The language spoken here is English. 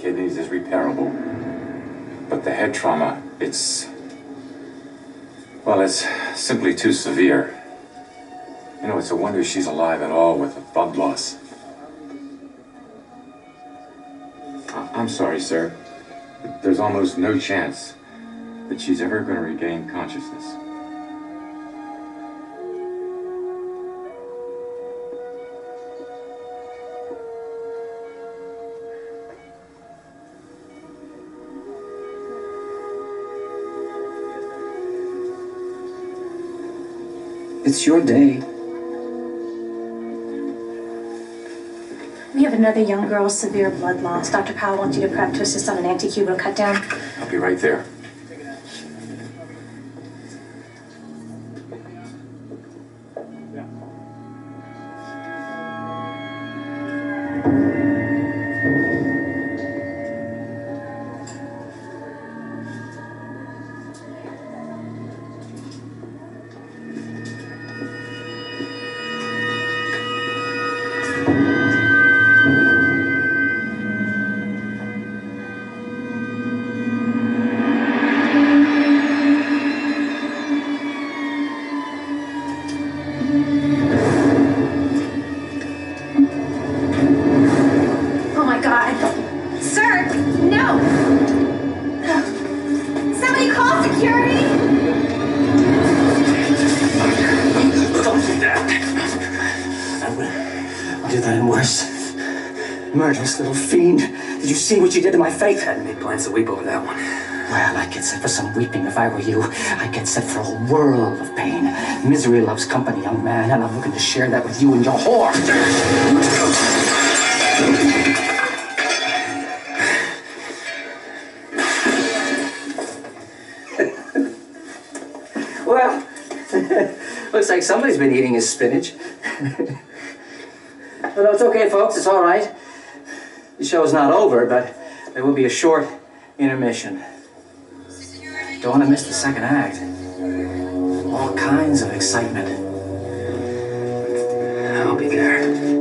kidneys is repairable. But the head trauma, it's. Well, it's simply too severe. You know, it's a wonder she's alive at all with the blood loss. I- I'm sorry, sir. There's almost no chance that she's ever going to regain consciousness. It's your day. We have another young girl, severe blood loss. Dr. Powell wants you to prep to assist on an antecubital cut down. I'll be right there. Oh my god. Sir, no! Somebody call security! Don't do that. I will. I'll do that and worse. Murderous little fiend. Did you see what you did to my faith? Hadn't made plans to weep over that one. Well, I'd get set for some weeping if I were you. I'd get set for a world of pain. Misery loves company, young man, and I'm looking to share that with you and your whore. well, looks like somebody's been eating his spinach. well, no, it's okay, folks. It's all right. The show's not over, but there will be a short intermission. Don't want to miss the second act. All kinds of excitement. I'll be there.